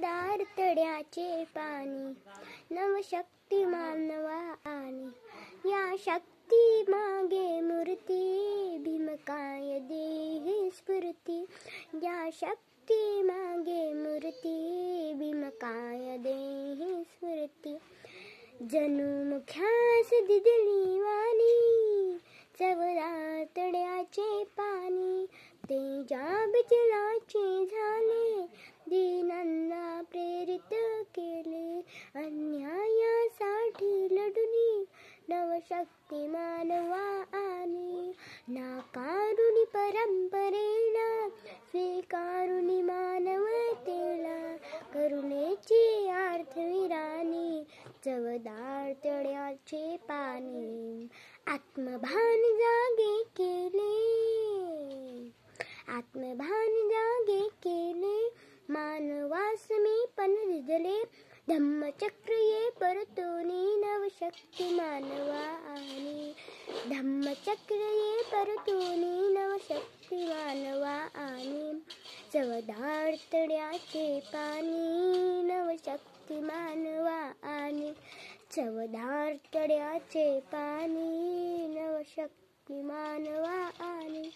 दारतड्याचे पाणी नवशक्ती मानवा आणि या शक्ती मागे मूर्ती भीमकाय देह स्फूर्ती. या शक्ती मागे मूर्ती भीमकाय देह स्फूर्ती. जणू मुख्यास दिदली वाणी चवदार तड्याचे पाणी. ते जाब बिचलाचे झाले नवशक्ती मानवा आणि नाकारुणी परंपरेला स्वीकारुणी मानवतेला करुणेची अर्थविराणी चवदार तळ्याचे पाणी आत्मभान जागे केले. आत्मभान जागे केले मानवास मी पण रिजले धम्मचक्र ये परतून शक्तिमानवा मानवा आणि धम्मचक्र ये परतोनी नवशक्ती मानवा आणि चवदार्तड्याचे पाणी नवशक्ती मानवा आणि चवदार्तड्याचे पाणी नवशक्ती मानवा आणि